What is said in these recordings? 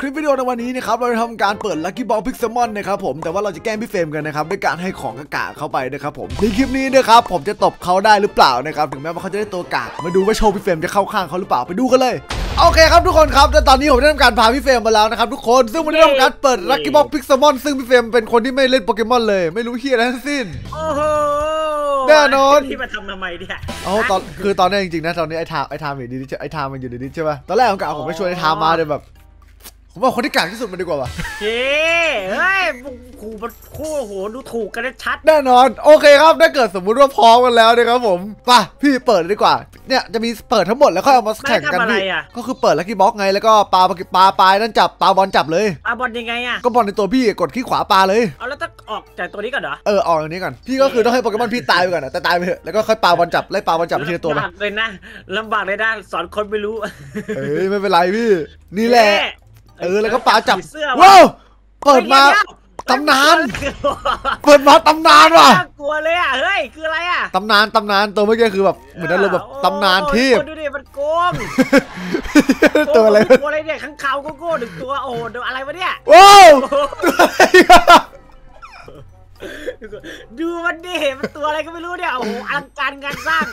คลิปวิดีโอในวันนี้นะครับเราจะทำการเปิดลั c กี้บอลพิกซมอนนะครับผมแต่ว่าเราจะแกล้งพี่เฟรมกันนะครับด้วยการให้ของกากๆเข้าไปนะครับผมในคลิปนี้นะครับผมจะตบเขาได้หรือเปล่านะครับถึงแม้ว่าเขาจะได้ตัวกากมาดูว่าโชคพี่เฟรมจะเข้าข้างเขาหรือเปล่าไปดูกันเลยโอเคครับทุกคนครับและตอนนี้ผมได้ทำการพาพี่เฟรมมาแล้วนะครับทุกคนซึ่งวันนี้เราทำการเปิดลั c กี้บอลพิกซมอนซึ่งพี่เฟรมเป็นคนที่ไม่เล่นโปเกมอนเลย ไม่รู้เหี้ยอะไรทั้งสิ้นโอ้โหแน่นอนที่มาทำทำไมเนี่ยเอาตอนคือตอนนี้จริงๆนะตอนนี้ไอ้ทามไอ้ทามอยู่ดีๆไอ้ทามมันอยู่ดีๆใช่ป่ะตอนแรกผมกะผมไม่ชวนไอ้ทามมาเลยแบบ ผมว่าคนที่กากที่สุดมันดีกว่าว่ะเจ๊เฮ้ยขู่มันคู่โหดูถูกกันได้ชัด แน่นอน โอเคครับ ถ้าเกิดสมมุติว่าพร้อมกันแล้วนะครับผมไป่ะพี่เปิดเลยดีกว่า เนี่ยจะมีเปิดทั้งหมดแล้วค่อยเอามาแข่งกันไม่ได้ทำอะไรพี่อะก็คือเปิดลักกี้บ็อกไงแล้วก็ปาปาปลายนั่นจับปาบอลจับเลยอาบอลยังไงอะก็บอลในตัวพี่กดขี้ขวาปาเลยเอาแล้วต้องออกจากตัวนี้ก่อนเหรอเออออกอย่างนี้ก่อนพี่ก็คือต้องให้โปเกมอนพี่ตายไปก่อนนะแต่ตายไปเถอะแล้วก็ค่อยปาบอลจับไล่ปาบอลจับไปทีละตัวไปลำบากเลยนะลำบากเลยนะสอนคนไม่รู้เอ้ยไม่เป็นไรพี่นี่แหละ เจ๊เออแล้วก็ปาจับผีเสื้อว้าวเปิดมาเฮ้ยตำนานเดี๋ยวเปิดมาตำนานว่ะน่ากลัวเลยอะเฮ้ยคืออะไรอะตำนานตำนานตัวเมื่อกี้คือแบบเหมือนอารมณ์แบบตำนานเทพโอ้โหดูดิมันโกงตัวอะไรโตัวอะไรเนี่ยข้างขาวโก้ๆหนึ่งตัวโอ้โหเดี๋ยวอะไรวะเนี่ยว้าว ดูมันดิมันตัวอะไรก็ไม่รู้เนี่ยโอ้โหอลังการงานสร้าง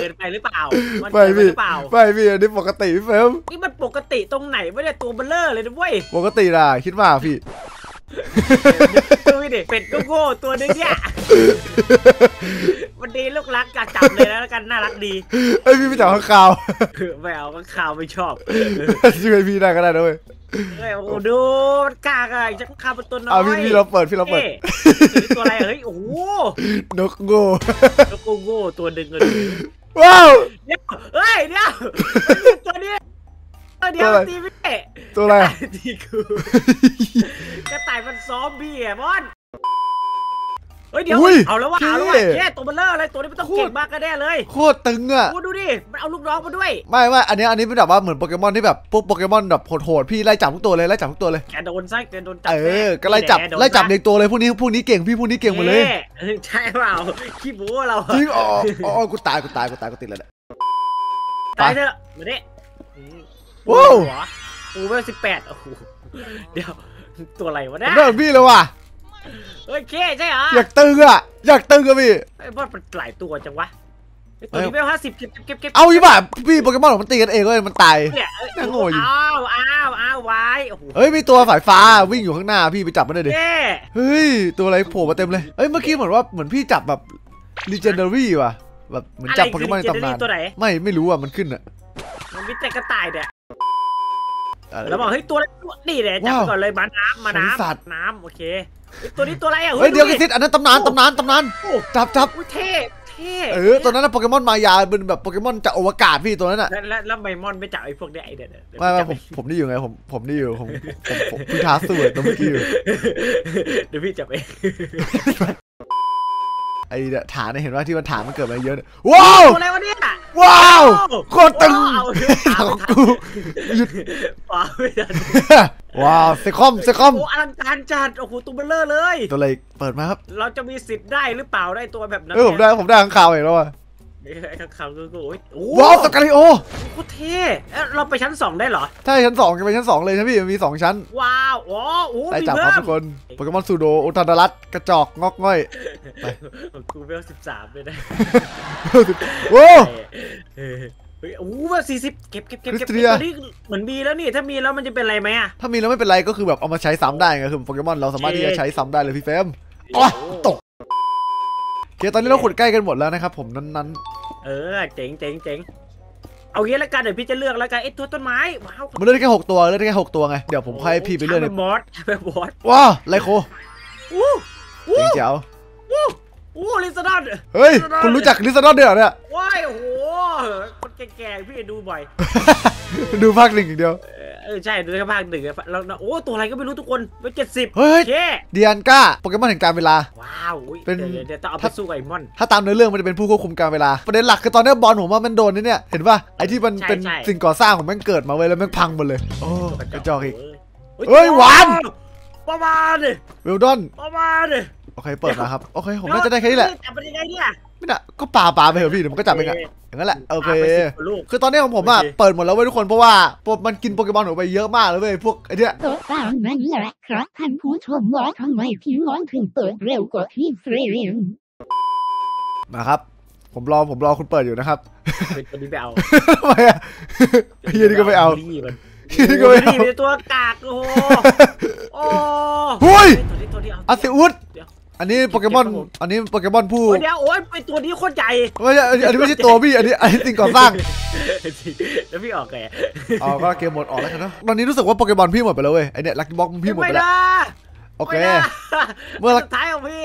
เกินไปหรือเปล่ามันไม่เกินไปพี่หรือเปล่าไม่พี่อันนี้ปกติพี่เฟรมนี่มันปกติตรงไหนไม่ได้ตัวเบ้อเร่อเลยนะเว้ยปกตินะคิดว่าพี่ ดูดิเป็ดโก้ๆตัวนึงเนี่ยมันดีลูกรักกะจับเลยแล้วกันน่ารักดีเอ้ยพี่ไม่จับค้างคาวไม่เอาค้างคาวไม่ชอบช่วยพี่ได้ก็ได้นะเว้ยเฮ้ยโอ้โหดูมันกากอะจะข่าวเป็นตัวน้อยอะพี่พี่เราเปิดพี่เราเปิดอ๊ะตัวอะไรอะเฮ้ยโอ้โหนกโง่แล้วโกโก้ตัวหนึ่งเลยว้าวเดี๋ยวเฮ้ยเดี๋ยวมันมีตัวนี้ เออเดี๋ยวตัวอะไรตีพี่ตัวอะไรอะตีกูกระต่ายมันซ้อมบี้อะบอลเฮ้ยเดี๋ยวอุ้ยเอาแล้วว่ะเท่เอาแล้วว่ะแค่ตัวเบลเลอร์อะไรตัวนี้มันต้องเก่งมากก็แน่เลยโคตรตึงอะโอ้ดูดิมันเอาลูกน้องมาด้วยไม่ไม่อันนี้อันนี้เป็นแบบว่าเหมือนโปเกมอนที่แบบพวกโปเกมอนแบบโหดๆพี่ไล่จับทุกตัวเลยไล่จับทุกตัวเลยแกโดนซะแกโดนจับเอแน่อก็ไล่จับแน่โดนไล่จับซะเด็กตัวเลยพวกนี้พวกนี้เก่งพี่พวกนี้เก่งหมดเลยอ๊ะใช่เปล่าขี้บูเราจริงอ๋ออ๋อกูตายกูตายกูตายกูติดแล้วเนี่ยตายเถอะมาดิ ว้าวหัอูเวลสิบแปดโอ้โหเดี๋ยวตัวอะไรวะผมเนี่ยได้เหมือนพี่เลยว่ะเฮ้ยเคใช่เหรออยากตึงอะอยากตึงอะพี่ไอ้บอสมันหลายตัวจังวะไอ้ตัวนี้เอ้ยเวลห้าสิบเก็บเก็บเก็บเก็บเอายี่บ่าพี่โปเกมอนมันตีกันเองเว้ยมันตายเนี่ยเอ้ยน่าโง่อยู่อ้าวอ้าวอ้าวไว้โอ้โหเฮ้ยมีตัวสายฟ้าวิ่งอยู่ข้างหน้าพี่ไปจับมันเลยดิเย้เฮ้ยตัวอะไรโผล่มาเต็มเลยเฮ้ยเมื่อกี้เหมือนว่าเหมือนพี่จับแบบ legendary ว่ะแบบเหมือนจับโปเกมอนในตำนานตัวไหนไม่ไม่รู้อะมันขึ้นอะมันมีแต่กระต่ายเนี่ยอะไร แล้วบอกเฮ้ยตัวอะไรนี่เลยจับว้าวไปก่อนเลยมาน้ำมาสงสัตว์น้ำน้ำโอเคเฮ้ยตัวนี้ตัวอะไรอะเฮ้ยเดี๋ยวกดูระซิดอันนั้นตำนานตำนานตำนานโอ้จับจับอุ้ยเท่เท่เออตัวนั้นนะโปเกมอนมายาเป็นแบบโปเกมอนจากอวกาศพี่ตัวนั้นอะแล้วแล้วแล้วไมมอนไม่จับไอ้พวกเนี้ยไอ้เด็ดไม่ไม่ผมผมนี่อยู่ไงผมผมนี่อยู่ผมผมผมเพิ่งท้าสู้อะตัวเมื่อกี้อยู่เดี๋ยวพี่จับเองไอ้เนี่ยฐานเนี่ยเห็นว่าที่มันฐานมันเกิดมาเยอะเนี่ยว้าวตัวอะไรวะเนี่ย ว้าวโคตรตึงเอาของกูหยุดป๋าไม่ทันว้าวเซคอมเซคอมโอ้อลังการจัดโอ้โหตัวเบลเลอร์เลย ตัวอะไรเปิดมาครับ เราจะมีสิทธิ์ได้หรือเปล่าได้ตัวแบบนั้นเออผมได้ผมได้ข้างข่าวเองแล้วอะ ไอ้ข้างเขาก็โอ้ยโอ้ว้าวสกาลิโอโคตรเท่เอ๊ะเราไปชั้นสองได้เหรอ ใช่ชั้นสองจะเป็นชั้นสองเลยนะพี่มันมีสองชั้นว้าวอ๋อโอ้ได้มีจับคเพิ่รับมทุกคนโปเกมอนซูโดอุทันดารัตกระจอกงอกง่อยของกูเวลสิบสามเลยนะโว้เออเฮ้ยโอ้โหสี่สิบเก็บเก็บเก็บเก็บคริสเตียตัวนี้เหมือนมีแล้วนี่ถ้ามีแล้วมันจะเป็นอะไรไหมอะ ถ้ามีแล้วไม่เป็นไรก็คือแบบเอามาใช้ซ้ำได้ไงคือโปเกมอนเราสามารถที่จะใช้ซ้ำได้เลยพี่เฟรมอ๋อตก โอเคตอนนี้เราขุดใกล้กันหมดแล้วนะครับผมนั้นเออเจ๋งเจ๋งเจ๋งเอางี้แล้วกันเดี๋ยวพี่จะเลือกแล้วกันไอ้ตัวต้นไม้ว้าวๆมันเลือกได้แค่หกตัวเลือกได้แค่หกตัวไงเดี๋ยวผมค่อยให้พี่ไปเลือกใช่ในมอสใช่มอสว้าวไลโคอู้อู้เจ๋งเจ๋วอู้อู้ลิซาดอนเฮ้ยคุณรู้จักลิซาดอนเดือดเนี่ยว้ายโอ้โหคนแก่ๆพี่ดูบ่อยดูภาคหนึ่งอย่างเดียวเออ เออใช่ดูแค่ภาคหนึ่งอะแล้วโอ้ตัวอะไรก็ไม่รู้ทุกคนไปเจ็ดสิบเฮ้ยโอเคเดียนก้าโปเกมอนแห่งการเวลา ว้าวอุ๊ยเป็นเดี๋ยวเดี๋ยวต้องเอาไปถ้าสู้กับไอ้มอน ถ้าตามเนื้อเรื่องมันจะเป็นผู้ควบคุมการเวลา ประเด็นหลักคือตอนนี้บอลผมว่ามันโดนนี่เนี่ย เห็นป่ะไอ้ที่มันใช่เป็นใช่สิ่งก่อสร้างของแม่งเกิดมาเว้ยแล้วแม่งพังหมดเลย โอ้กระจอกอีกเฮ้ยเฮ้ยหวานประมาณดิเวลดอนประมาณดิโอเคเปิดมาครับ โอเคผมน่าจะได้แค่นี้แหละจับมันยังไงเนี่ย ไม่น่ะก็ปาปาไปเถอะพี่เดี๋ยวมันก็จับเองอะอย่างนั้นแหละโอเค ปาไปสิบกว่าลูก คือตอนนี้ของผมอะโอเค เปิดหมดแล้วเว้ยทุกคนเพราะว่ามันกินโปเกมอนผมไปเยอะมากเลยเว้ยพวกไอ้เนี่ยก็ตามนั้นแหละครับท่านผู้ชมว่าทำไมพี่น้องถึงเปิดเร็วกว่าพี่เฟรม มาครับ ผมรอผมรอคุณเปิดอยู่นะครับ เป็นตัวนี้ไปเอาทำไมอะเฮียนี่ก็ไม่เอาบูลลี่มันเฮียนี่ก็ไม่เอาบูลลี่เป็นตัวกากโอ้โหโอ้เฮ้ย ตัวนี้ตัวนี้เอาอาซิอุสเดี๋ยว อันนี้โปเกมอนเก็บครับผม อันนี้โปเกมอนผู้โอ้ยเดี๋ยวโอ้ยเป็นตัวนี้โคตรใหญ่ไม่ใช่อันนี้อันนี้ไม่ใช่ตัวพี่ อันนี้อันนี้สิ่งก่อสร้าง แล้วพี่ออกไงอ๋อก็เกมหมดออกแล้วกันเนอะตอนนี้รู้สึกว่าโปเกมอนพี่หมดไปแล้วเว้ย ไอเนี่ยลักกี้บ็อกพี่หมดไปไม่แล้วได้โอเค ไม่ได้เมื่อสุดท้ายของพี่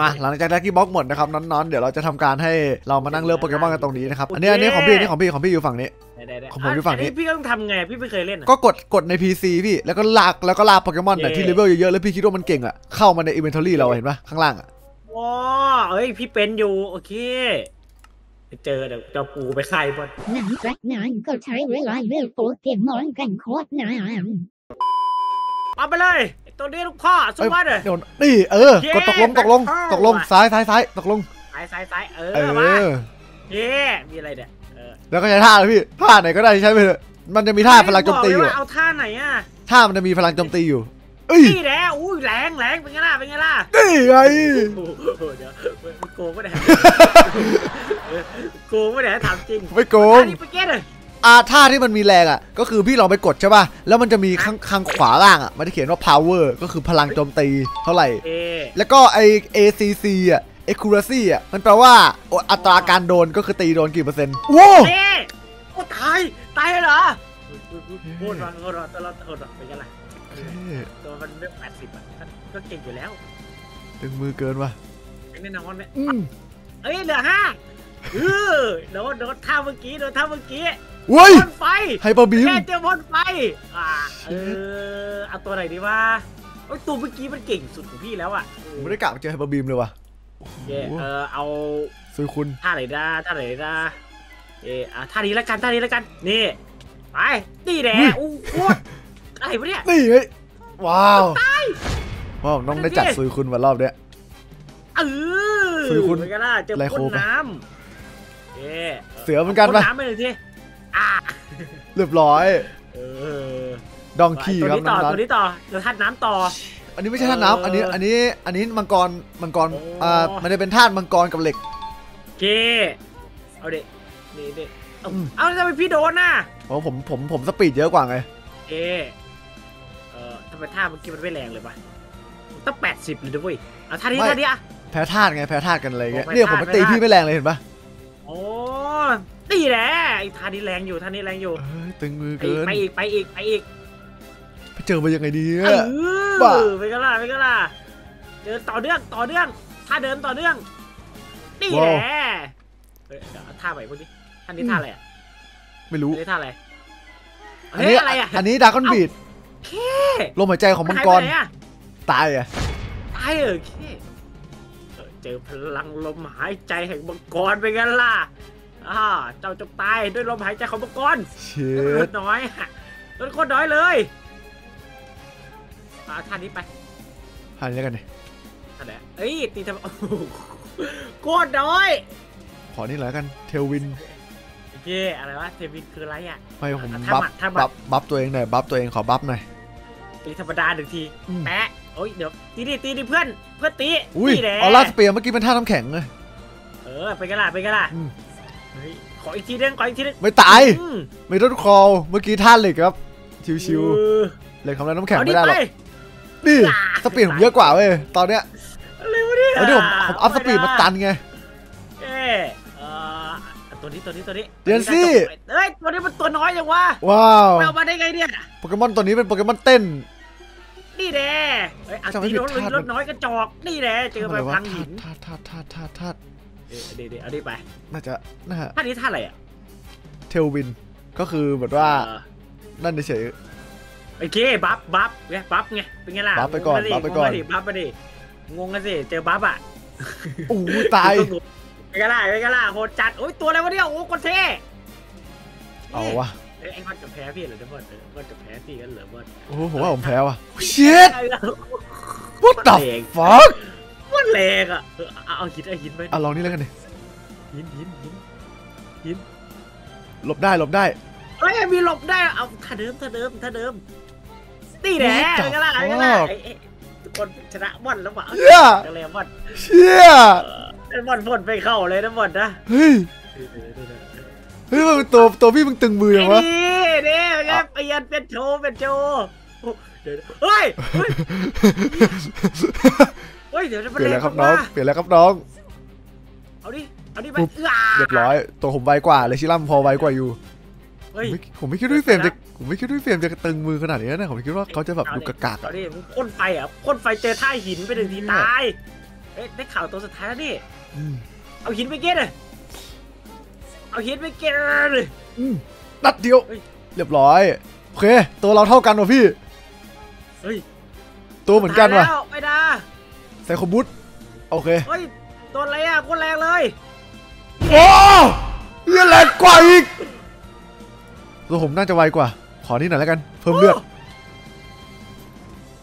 มาหลังจาก lucky block หมดนะครับน้อนๆ เดี๋ยวเราจะทำการให้เรามานั่งเลือกโปเกมอนกันตรงนี้นะครับ อันนี้อันนี้ของพี่อันนี้ของพี่ของพี่อยู่ฝั่งนี้ ได้ๆๆของผมอยู่ฝั่งนี้อัพี่ต้องทำไงพี่ไม่เคยเล่นอะก็กดกดใน PC พี่แล้วก็ลากแล้วก็ลากโปเกมอนน่ะเย่ที่เลเวลเยอะๆแล้วพี่คิดว่ามันเก่งอะเข้ามาใน inventory เราเห็นปะข้างล่างอะว้าเอ้ยพี่เป็นอยู่โอเคไปเจอเดี๋ยวเจ้าปูไปใส่บนหลังจากนั้นก็ใช้เวลาเลือกโปเกมอนกันโคตรนานเอาไปเลยไอ้ตัวนี้ลูกพ่อสวัสดีเดี๋ยวนี่เออเย่กดตกลงตกลงเข้าตกลงซ้ายซ้ายซ้ายตกลงซ้ายซ้ายซ้ายเอเออมาอเย่มีอะไรเนี่ยเออ แล้วก็ใช้ท่าเลยพี่ท่าไหนก็ได้ใช้ไปเถอะมันจะมีท่าพลังโจมตีอยู่บกเลยว่าเอาท่าไหนอะท่ามันจะมีพลังโจมตีอยู่เอ้ยนี่แหละอุ้ยแรงแรงเป็นไงล่ะเป็นไงล่ะนี่ไงโอ้โหเดี๋ยวมันโกงไม่ได้โกงไม่ได้ถามจริงไม่โกงอันนี้ไปเก็ตเลยอ่าท่าที่มันมีแรงอะ ก็คือพี่ลองไปกดใช่ป่ะ แล้วมันจะมีข้างข้างขวาล่างอะ มันจะเขียนว่า power ก็คือพลังโจมตีเท่าไหร่เอแล้วก็ไอ ACC อะ accuracy อะ มันแปลว่าอัตราการโดนก็คือตีโดนกี่เปอร์เซ็นต์โว้เอ๊โอ้ตาย ตายเลยเหรอโคตรว่ะโคตรว่ะตลอดโคตรว่ะเป็นไงล่ะตัวมันเรื่องแปดสิบอะก็เก่งอยู่แล้วดึงมือเกินว่ะเป็นแน่นอนเนี่ยอืมเอ้ยเหลือห้าเออโดนโดนท่าเมื่อกี้โดนท่าเมื่อกี้เว้ยบนไฟไฮเปอร์บีมแค่เจอบนไฟอ่าเออเอาตัวไหนดีวะโอ้ยตัวเมื่อกี้มันเก่งสุดของพี่แล้วอะผมไม่ได้กะเจอไฮเปอร์บีมเลยว่ะ เย่เออเอาซุยคุณท่าไหนดาท่าไหนดาเอออะท่านี้แล้วกันท่านี้แล้วกันนี่ไปตีแดงอู้โคตรอะไรวะเนี่ยนี่เฮ้ยว้าวว้าวน้องได้จัดซุยคุณวันรอบเนี้ยเออคือคุณเป็นไงล่ะเจอไลพ่โคนปะน้ำเอ๊ะเสือเหมือนกันปะพ่น้ำไปเลยทีอ่าเรียบร้อยเออดองคีตัวครับนี้ต่อน้องตัวนี้ต่อเดี๋ยวทัดน้ำต่อๆ อันนี้ไม่ใช่ท่าน้ำอันนี้อันนี้อันนี้มังกรมังกรโอ้อ่ามันจะเป็นธาตุมังกรกับเหล็กโอเคเอาเด็นี่เด็เอาอืมเอาทำไมพี่โดนน่ะเพราะผมผมผมสปีดเยอะกว่าไงเอ๊ะเออทำไมท่าเมื่อกี้มันไม่แรงเลยปะต้องแปดสิบเลยด้วยเอาท่านี้ไม่ท่านี้อะแพ้ธาตุไงแพ้ธาตุกันอะไรเงี้ยโอ้แพ้เนี่ยผมธาตุมาตีแพ้ธาตุพี่ไม่แรงเลยเห็นปะโอ้ตีแหละไอ้ท่านี้แรงอยู่ท่านี้แรงอยู่เอ้ยตึงมือไปเกิอีกนไปอีกไปอีกไปอีกไปเจอมายังไงดีเอเนี่ยอ บ้าไปกันล่ะไปกันล่ะเดินต่อเนื่องต่อเนื่องท่าเดินต่อเนื่องนี่แหละเฮ้ยเดี๋ยวเอาท่าใหม่พวกนี้ท่านี้ท่าอะไรอะไม่รู้อันนี้ท่าอะไรอันเฮ้ยนี้อะไรอะอันนี้ดากอนบีดเคลมหายใจของมังกรหายไปไหนอะตายอะตายเออเคเออเจอพลังลมหายใจแห่งมังกรเป็นไงล่ะอ่าเจ้าจะตายด้วยลมหายใจของมังกรเชิลดดน้อยอะลดโคตรน้อยเลย เอาท่านี้ไปหันแล้วกันดิท่าไหนเอ้ยตีทำโอ้โหโคตรน้อย ขอนี่หน่อยละกันเทลวินโอเคอะไรวะเทวินคืออะไรอะไม่ผมอะถ้าบัฟหมัดถ้าหมัดบัฟบัฟตัวเองหน่อยบัฟตัวเองขอบัฟหน่อยตีธรรมดาหนึ่งทีอืมแปะโอ้ยเดี๋ยวตีดิตีดิเพื่อนเพื่อนตีอุ้ยนี่แหละออร่าสเปียร์เมื่อกี้เป็นท่าน้ำแข็งเลยเออไปกันล่ะไปกันล่ะอืมเฮ้ยขออีกทีนึงขออีกทีนึงไม่ตายอืมไม่ต้องคอลเมื่อกี้ท่าเหล็กครับชิวเออๆเหล็กทำอะไรน้ำแข็งเอาไม่ได้หรอกป นี่อ่าสปีดผมเยอะกว่าเว้ยตอนเนี้ยอะไรวะเนี่ยแล้วที่ผมผมอัพสปีดมาตันไงเอ๊ะเอ่อตัวนี้ตัวนี้ตัวนี้เดี๋ยวสิเอ้ยตัวนี้มันตัวน้อยยังวะว้าวไปเอามาได้ไงเนี่ยโปเกมอนตัวนี้เป็นโปเกมอนเต้นนี่แน่เอ้ยอะจำไม่ตีผิดรถธาตุรถน้อยกระจอกนี่แน่เจอไปทำะไรวะพังหินธาตุธาตุธาตุธาตุธาตุเอ้ยเดี๋ยวเดี๋ยวเอาดิไปน่าจะน่าท่านี้ท่าอะไรอะเทลวินก็คือแบบว่าเออนั่นเฉย โอเคบัฟบัฟไงบัฟไงเป็นไงล่ะบัฟไปก่อนงงะบัฟไปก่อนงงะดิบัฟไปดิงงกันสิเจอบัฟอะๆอู้ตายเป็นไงล่ะเป็นไงล่ะโหดจัดโอ้ยตัวอะไรวะเนี่ยโอ้คนเท่เอาวะเอ้ยไอ้มันจะแพ้พี่เหรอเดี๋ยวบอลเออมันจะแพ้พี่กันเหรอบอลโอ้โหผมว่าผมแพ้ว่ะ shit ไอ้เรา what the แรง fuck มันแรงอะเออเอาเอาหินเอาหินไปอะลองนี่แล้วกันดิหินหินหินหินหลบได้หลบได้เฮ้ยมีหลบได้เอาท่าเดิมท่าเดิมท่าเดิม ตีแหน่ What the เป็นไงล่ะเป็นไงล่ะ fuck? ไอ้ไอ้ทุกคนชนะบอลแล้วว่ะเชี่ยกันเลยบอลเชี่ยไอ้บอลพ่นไปเข้าเลยนะบอลนะเฮ้ยเฮ้ยมันตัวตัวพี่มึงตึงมือไอ้ยังวะนี่นี่เป็นไงเปลี่ยนเป็นโชว์เป็นโชว์โอ้เดี๋ยวเฮ้ยเฮ้ยเฮ้ยเดี๋ยวจะเปลี่ยนแล้วครับน้องมาเปลี่ยนแล้วครับน้องเอาดิเอาดิไปปุ๊บอื้อเรียบร้อยตัวผมไวกว่าเลยชิลัมพอไวกว่าอยู่ เฮ้ย ผมไม่ผมไม่คิดว่าพี่เฟรมจะผมไม่คิดว่าพี่เฟรมจะตึงมือขนาดนี้นะผมคิดว่าเขาจะแบบดูกากๆๆเอาอะดิมึงพ่นไฟเหรอะพ่นไฟเจอท่าหินไปหนึ่งทีตายเอ๊ะได้ข่าวตัวสุดท้ายแล้วนี่อืมเอาหินไปเก็ตเลยเอาหินไปเก็ตเลยอืมนัดเดียวเฮ้ยเรียบร้อยโอเคตัวเราเท่ากันว่ะพี่เฮ้ยตัวเหมือนกันว่ะตายแล้วไม่ได้ไซโคบุตโอเคเฮ้ยตัวอะไรอะโคตรแรงเลยโอ้เหี้ยแรงกว่าอีก ตัวผมน่าจะไวกว่า ขอนี่หน่อยแล้วกัน เพิ่มเลือด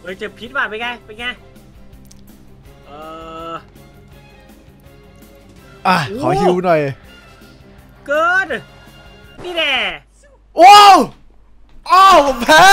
เฮ้ยเจอพิษว่ะเป็นไงเป็นไงเอออะขอฮิวหน่อย เกินนี่แน่โอ้วอ้าวผมแพ้